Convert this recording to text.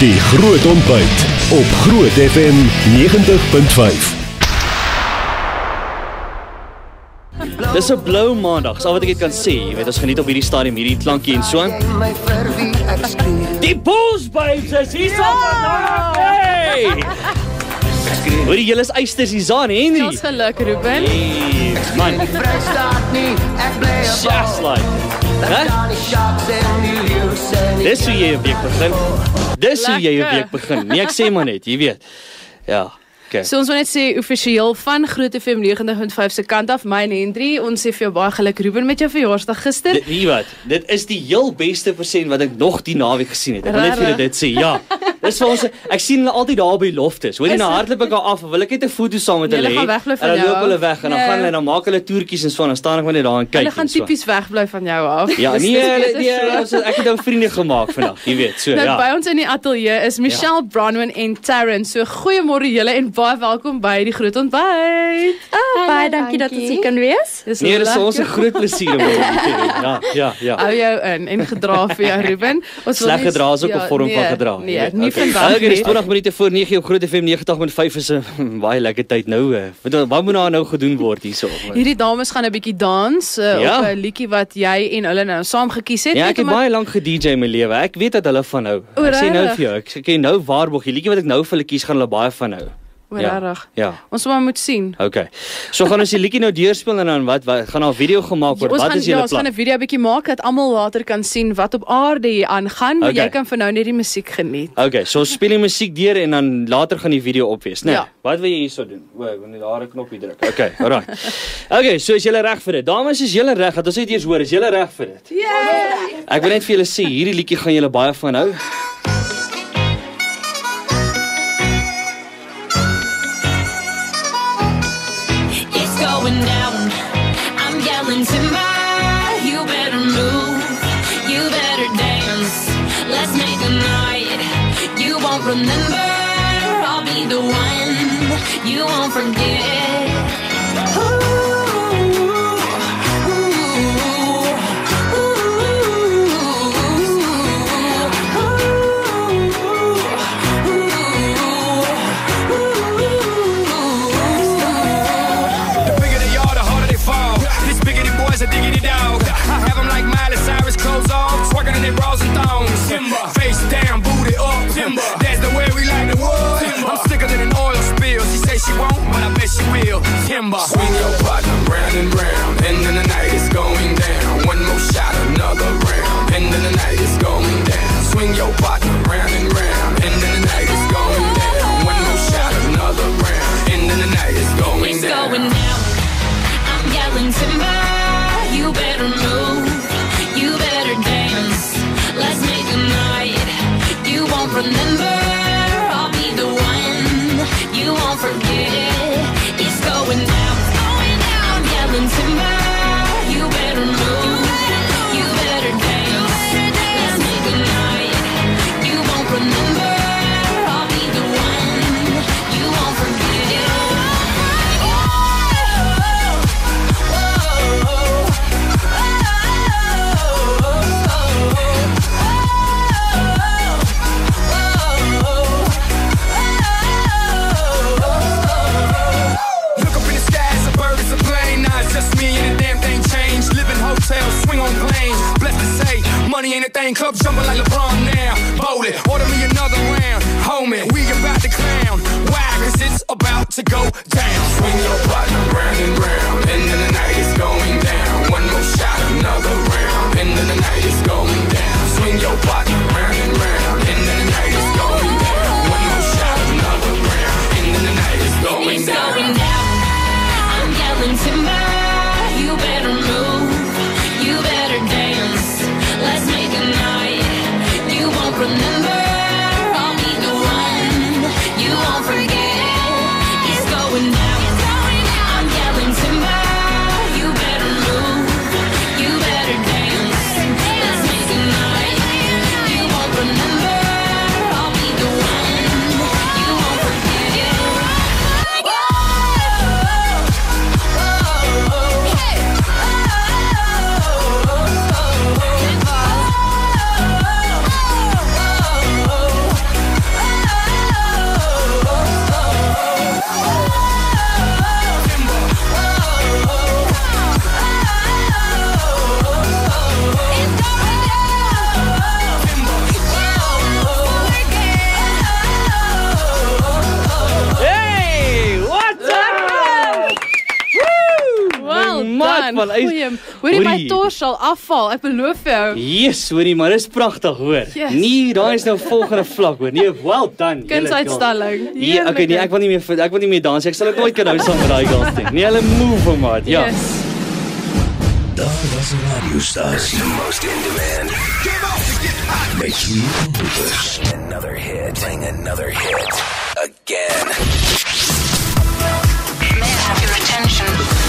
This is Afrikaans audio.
Die groot ontbyt op Groot FM 90.5. Dis 'n blou maandag, al wat ek dit kan sê. Jy weet, ons geniet op hierdie stadium hierdie klankie en so. Die Bulls babes is hier so vandag. Hey! Hoor jy julle is eisters hier aan Henry. Ons geluk Ruben. Hey, man, just like. Hè? Dis hoe jy 'n week begin. Dis hoe jy Lekker. week begin. Nee, ek sê maar net, jy weet. Ja. Okay. So ons wil net sê offisieel van Groot FM 90.5 se kant af, my en Henry, ons sê vir jou baie geluk Ruben met jou verjaarsdag gister. Dit weet wat, dit is die heel beste persent wat ek nog die naweek gesien het. Ek wil net vir dit sê. Ja. Dis vir ons ek sien hulle altyd daar by loftes. Hoor jy Is nou hardloop ek daar af, wil ek net 'n foto saam met hulle dan jou loop hulle weg en dan Ja. gaan hulle dan maak hulle toertjies en so en dan staan ek maar net daar en kyk. Hulle gaan tipies wegbly van jou af. Ja, Dis- nee, dis hulle- nee, ons ek het nou vriende gemaak vandag, jy weet, so Nou ja. by ons in die ateljee is Michelle Bronwyn en Taryn. So goeiemôre julle en baie welkom by die Groot Ontbyt. Oh, baie dankie dat ons hier kan wees. Dis Nee, dit is vir ons 'n groot plesier om dit te doen. Ja, ja, ja. Hou jou in en gedra vir jou Ruben. Ons wil Sleg gedra is ook 'n ja, vorm nee, van gedra. jy Nee. Nie vandag Okay, dis nie. 20 minute voor 9 op Groot FM 90.5 is 'n baie lekker tyd nou. eh. Wat wat moet daar nou gedoen word hierso? Hierdie dames gaan 'n bietjie dans uh, Ja. op 'n liedjie wat jy en hulle nou saam gekies het. Ja, ek het omdat- baie lank ge-DJ my lewe. Ek weet dat hulle van hou. O, Ek sê nou vir jou, ek sê nou waarborg, die liedjie wat ek nou vir hulle kies gaan hulle baie van hou. O, Ja. regtig. Ja. Ons moet maar moet sien. Okay. So gaan ons die liedjie nou deurspeel en dan wat, wat gaan daar 'n video gemaak word? Wat gaan is ja, julle ons gaan plan? 'n video bietjie maak dat almal later kan sien wat op aarde hier aangaan, maar Okay. jy kan vir nou net die musiek geniet. Okay, so ons speel die musiek deur en dan later gaan die video op wees, né? Nee? Ja. Wat wil jy hierso doen? O, ek wil net daar 'n knoppie druk. Okay, alright. Okay, so is julle reg vir dit? Dames, is julle reg? Dat ons net eers hoor, is julle reg vir dit? Ja. Ek wil net vir julle sê, hierdie liedjie gaan julle baie van hou. Let's make a night. You won't remember. I'll be the one. You won't forget. She will. Timber. Swing your partner round and round, and then the night is going down. One more shot, another round, and then the night is going down. Swing your partner round and round, money ain't a thing. Club jumping like LeBron now. Bowl it, order me another round. Homie, we about to clown. Why? Cause it's about to go down. Swing your partner round and round. And then the night is going Hy- Goeie. Hoorie my tors sal afval, ek beloof jou. Yes, hoorie maar, dis pragtig hoor. Yes. Nee, daai is nou volgende vlak hoor. Nee, well done. Kunsuitstalling. Nee, okay, nee, ek wil nie meer ek wil nie meer dans. nie. Ek sal dit nooit kan hou saam met daai girls nie. Nee, hulle move hom maar. Ja. Yes. Daar was 'n radiostasie. The most in demand. Met Sweet Rovers. Another hit. Playing another hit. Again. May I have your attention,